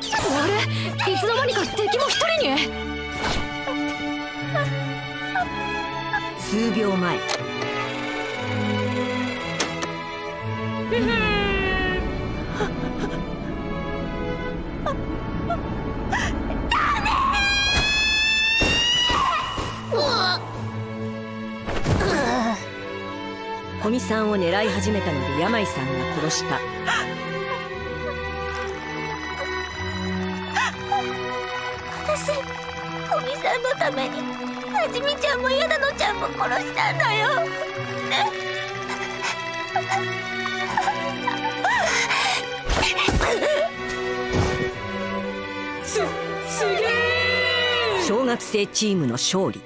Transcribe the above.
いつの間にか敵も一人に？数秒前。古見さんを狙い始めたので山井さんが殺した私古見さんのためにはじみちゃんもやだのちゃんも殺したんだよ。ね小学生チームの勝利